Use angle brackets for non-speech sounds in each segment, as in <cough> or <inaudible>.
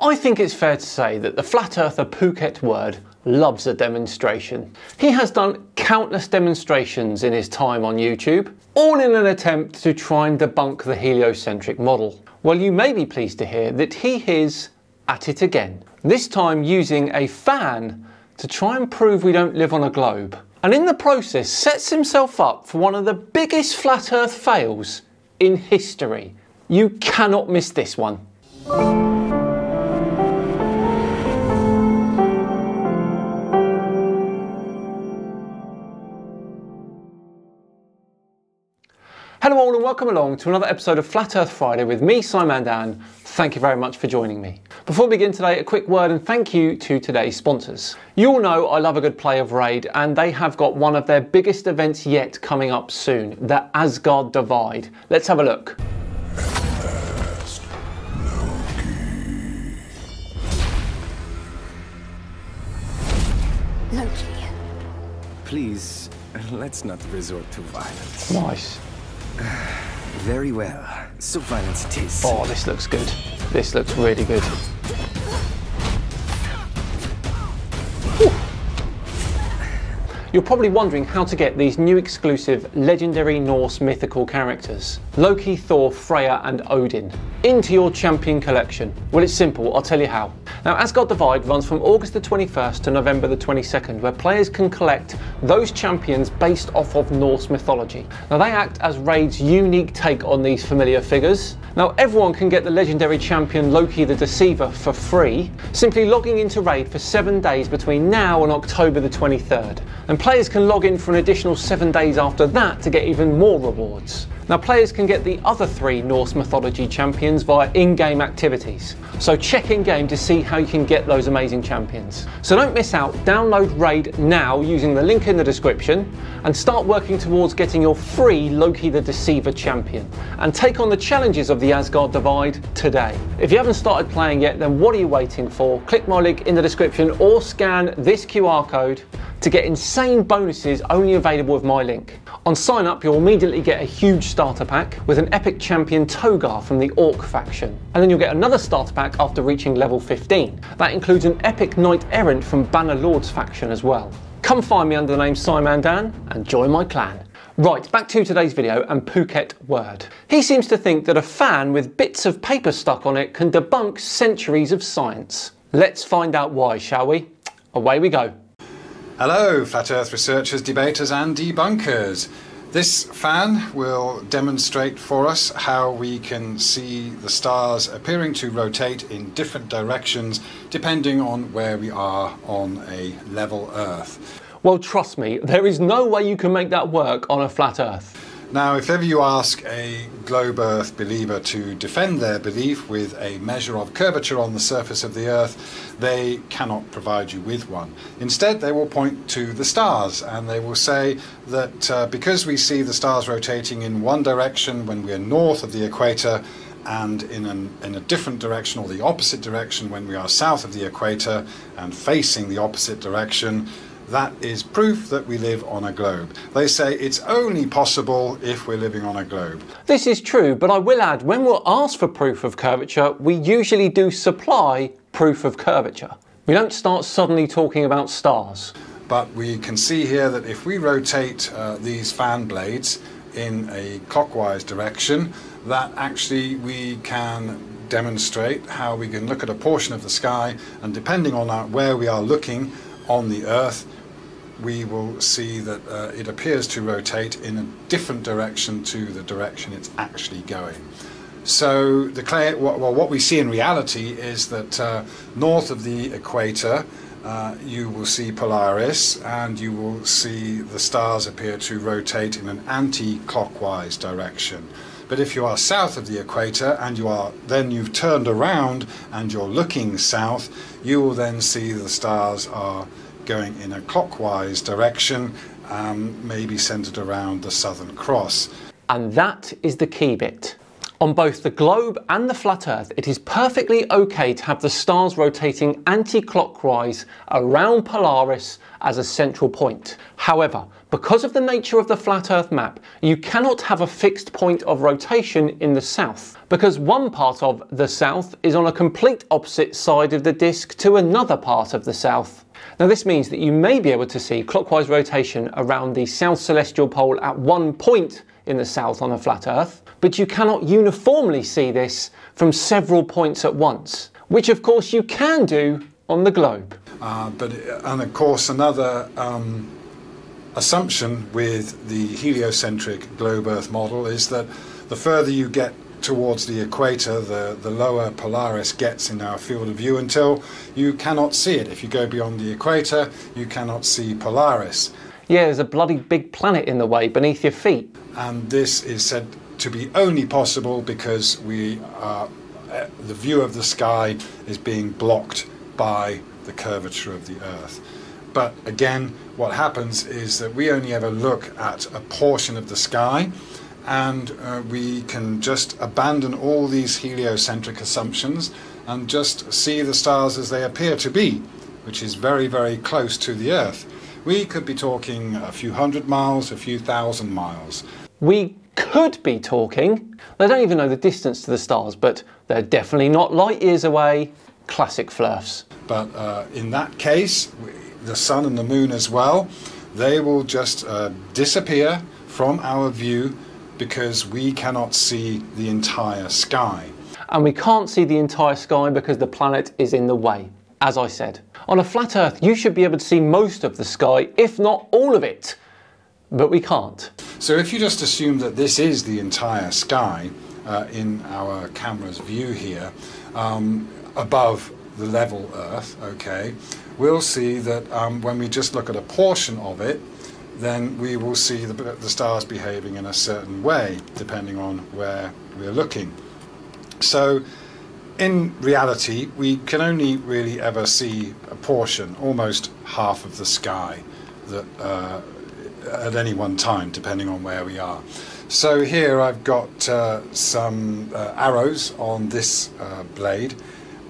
I think it's fair to say that the flat earther Phuket Word loves a demonstration. He has done countless demonstrations in his time on YouTube, all in an attempt to try and debunk the heliocentric model. Well, you may be pleased to hear that he is at it again, this time using a fan to try and prove we don't live on a globe. And in the process sets himself up for one of the biggest flat earth fails in history. You cannot miss this one. Welcome along to another episode of Flat Earth Friday with me, SciManDan. Thank you very much for joining me. Before we begin today, a quick word and thank you to today's sponsors. You all know I love a good play of Raid and they have got one of their biggest events yet coming up soon, the Asgard Divide. Let's have a look. Loki. Please, let's not resort to violence. Nice. <sighs> Very well. So violence it is. Oh, this looks good. This looks really good. You're probably wondering how to get these new exclusive legendary Norse mythical characters Loki, Thor, Freya, and Odin into your champion collection. Well, it's simple, I'll tell you how. Now, Asgard Divide runs from August the 21st to November the 22nd, where players can collect those champions based off of Norse mythology. Now, they act as Raid's unique take on these familiar figures. Now, everyone can get the legendary champion Loki the Deceiver for free, simply logging into Raid for seven days between now and October the 23rd. And players can log in for an additional seven days after that to get even more rewards. Now, players can get the other three Norse mythology champions via in game activities. So, check in game to see how you can get those amazing champions. So, don't miss out. Download Raid now using the link in the description and start working towards getting your free Loki the Deceiver champion and take on the challenges of the Asgard Divide today. If you haven't started playing yet, then what are you waiting for? Click my link in the description or scan this QR code to get insane bonuses only available with my link. On sign up, you'll immediately get a huge starter pack with an epic champion Tagoar from the Orc faction. And then you'll get another starter pack after reaching level 15. That includes an epic Knight Errant from Banner Lords faction as well. Come find me under the name SciManDan and join my clan. Right, back to today's video and Phuket Word. He seems to think that a fan with bits of paper stuck on it can debunk centuries of science. Let's find out why, shall we? Away we go. Hello, Flat Earth researchers, debaters, and debunkers. This fan will demonstrate for us how we can see the stars appearing to rotate in different directions depending on where we are on a level Earth. Well, trust me, there is no way you can make that work on a flat Earth. Now, if ever you ask a globe Earth believer to defend their belief with a measure of curvature on the surface of the Earth, they cannot provide you with one. Instead, they will point to the stars and they will say that uh, because we see the stars rotating in one direction when we are north of the equator, and in, an, in a different direction or the opposite direction when we are south of the equator and facing the opposite direction, that is proof that we live on a globe. They say it's only possible if we're living on a globe. This is true, but I will add when we're asked for proof of curvature, we usually do supply proof of curvature. We don't start suddenly talking about stars. But we can see here that if we rotate uh, these fan blades in a clockwise direction, that actually we can demonstrate how we can look at a portion of the sky and depending on our, where we are looking on the Earth, we will see that uh, it appears to rotate in a different direction to the direction it's actually going. So the well, what we see in reality is that uh, north of the equator, uh, you will see Polaris and you will see the stars appear to rotate in an anti-clockwise direction. But if you are south of the equator and you are then you've turned around and you're looking south, you will then see the stars are going in a clockwise direction, um, maybe centered around the Southern Cross. And that is the key bit. On both the globe and the flat Earth, it is perfectly okay to have the stars rotating anti-clockwise around Polaris as a central point. However, because of the nature of the flat Earth map, you cannot have a fixed point of rotation in the south, because one part of the south is on a complete opposite side of the disk to another part of the south. Now this means that you may be able to see clockwise rotation around the south celestial pole at one point in the south on a flat Earth, but you cannot uniformly see this from several points at once, which of course you can do on the globe. Uh, but and of course another um, assumption with the heliocentric globe Earth model is that the further you get towards the equator, the, the lower Polaris gets in our field of view until you cannot see it. If you go beyond the equator, you cannot see Polaris. Yeah, there's a bloody big planet in the way beneath your feet. And this is said to be only possible because we are, uh, the view of the sky is being blocked by the curvature of the Earth. But again, what happens is that we only ever look at a portion of the sky and uh, we can just abandon all these heliocentric assumptions and just see the stars as they appear to be, which is very, very close to the Earth. We could be talking a few hundred miles, a few thousand miles. We could be talking. They don't even know the distance to the stars, but they're definitely not light years away. Classic flurfs. But uh, in that case, the sun and the moon as well, they will just uh, disappear from our view because we cannot see the entire sky. And we can't see the entire sky because the planet is in the way, as I said. On a flat Earth, you should be able to see most of the sky, if not all of it. But we can't. So if you just assume that this is the entire sky uh, in our camera's view here, um, above the level Earth, okay, we'll see that um, when we just look at a portion of it, then we will see the, the stars behaving in a certain way, depending on where we're looking. So in reality, we can only really ever see a portion, almost half of the sky, that uh, at any one time, depending on where we are. So here I've got uh, some uh, arrows on this uh, blade,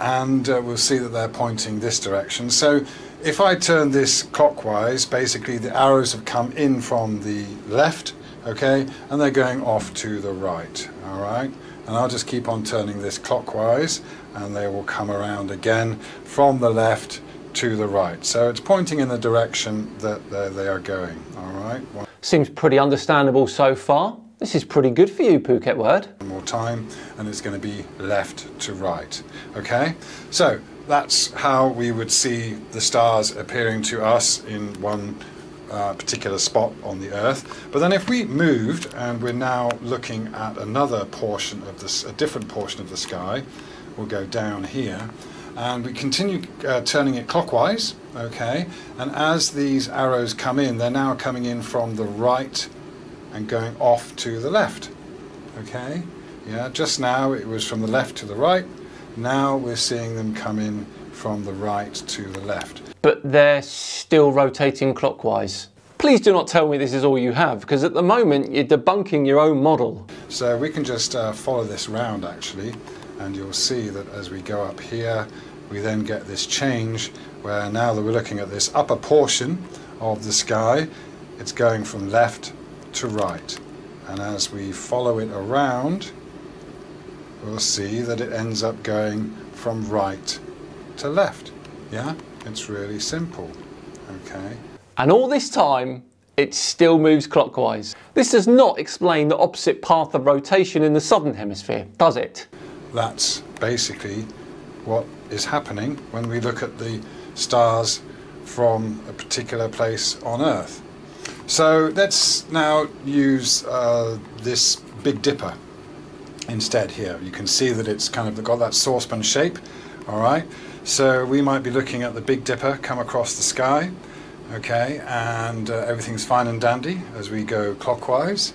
and uh, we'll see that they're pointing this direction. So if I turn this clockwise, basically the arrows have come in from the left, okay, and they're going off to the right, all right? And I'll just keep on turning this clockwise, and they will come around again from the left to the right. So it's pointing in the direction that they are going, all right? One Seems pretty understandable so far. This is pretty good for you, Phuket Word. more time, and it's going to be left to right, okay? So that's how we would see the stars appearing to us in one uh, particular spot on the Earth. But then if we moved and we're now looking at another portion of this, a different portion of the sky, we'll go down here, and we continue uh, turning it clockwise, okay, and as these arrows come in, they're now coming in from the right and going off to the left, okay? Yeah, just now it was from the left to the right, now we're seeing them come in from the right to the left. But they're still rotating clockwise. Please do not tell me this is all you have, because at the moment you're debunking your own model. So we can just uh, follow this round actually, and you'll see that as we go up here, we then get this change where now that we're looking at this upper portion of the sky, it's going from left to right. And as we follow it around, we'll see that it ends up going from right to left. Yeah, it's really simple. Okay. And all this time, it still moves clockwise. This does not explain the opposite path of rotation in the southern hemisphere, does it? That's basically what is happening when we look at the stars from a particular place on Earth. So let's now use uh, this Big Dipper instead here. You can see that it's kind of got that saucepan shape, all right? So we might be looking at the Big Dipper come across the sky, okay, and uh, everything's fine and dandy as we go clockwise.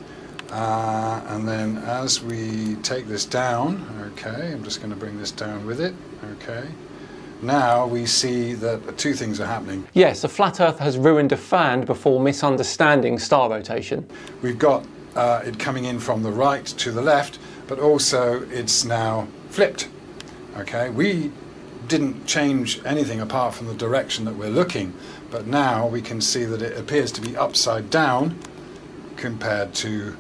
Uh, and then as we take this down, okay, I'm just going to bring this down with it, okay. Now we see that two things are happening. Yes, a flat Earth has ruined a fan before misunderstanding star rotation. We've got uh, it coming in from the right to the left, but also it's now flipped. Okay, we didn't change anything apart from the direction that we're looking, but now we can see that it appears to be upside down compared to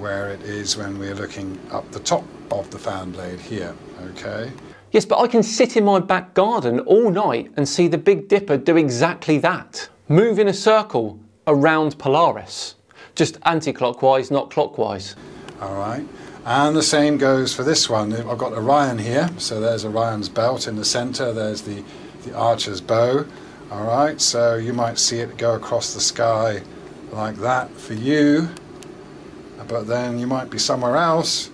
where it is when we're looking up the top of the fan blade here. Okay. Yes, but I can sit in my back garden all night and see the Big Dipper do exactly that. Move in a circle around Polaris. Just anti-clockwise, not clockwise. All right. And the same goes for this one. I've got Orion here, so there's Orion's belt in the center, there's the, the Archer's bow. All right, so you might see it go across the sky like that for you, but then you might be somewhere else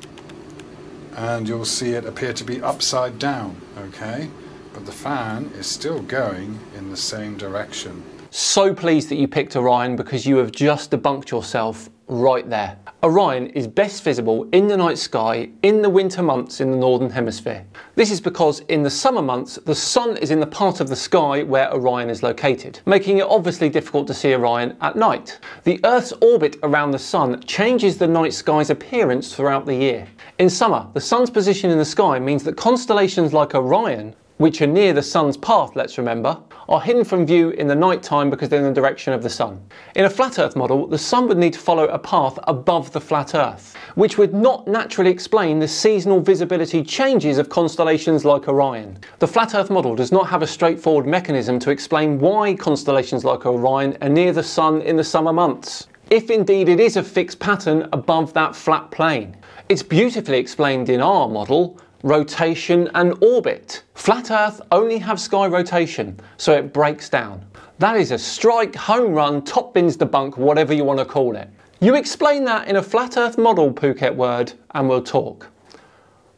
and you'll see it appear to be upside down, okay? But the fan is still going in the same direction. So pleased that you picked Orion because you have just debunked yourself right there. Orion is best visible in the night sky in the winter months in the Northern Hemisphere. This is because in the summer months, the sun is in the part of the sky where Orion is located, making it obviously difficult to see Orion at night. The Earth's orbit around the sun changes the night sky's appearance throughout the year. In summer, the sun's position in the sky means that constellations like Orion which are near the sun's path, let's remember, are hidden from view in the night time because they're in the direction of the sun. In a flat Earth model, the sun would need to follow a path above the flat Earth, which would not naturally explain the seasonal visibility changes of constellations like Orion. The flat Earth model does not have a straightforward mechanism to explain why constellations like Orion are near the sun in the summer months. If indeed it is a fixed pattern above that flat plane. It's beautifully explained in our model, rotation and orbit. Flat Earth only have sky rotation, so it breaks down. That is a strike, home run, top bins debunk, whatever you want to call it. You explain that in a flat Earth model, Phuket Word, and we'll talk.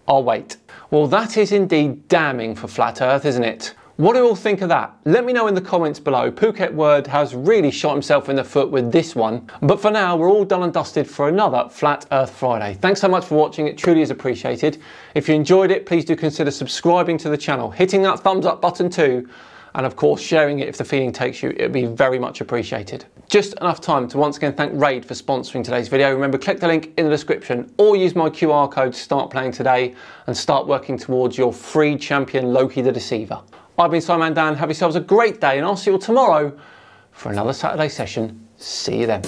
I'll wait. Well, that is indeed damning for Flat Earth, isn't it? What do you all think of that? Let me know in the comments below. Phuket Word has really shot himself in the foot with this one. But for now, we're all done and dusted for another Flat Earth Friday. Thanks so much for watching. It truly is appreciated. If you enjoyed it, please do consider subscribing to the channel, hitting that thumbs up button too, and of course sharing it if the feeling takes you. It would be very much appreciated. Just enough time to once again thank Raid for sponsoring today's video. Remember, click the link in the description or use my QR code to start playing today and start working towards your free champion Loki the Deceiver. I've been SciManDan. Have yourselves a great day, and I'll see you all tomorrow for another Saturday session. See you then.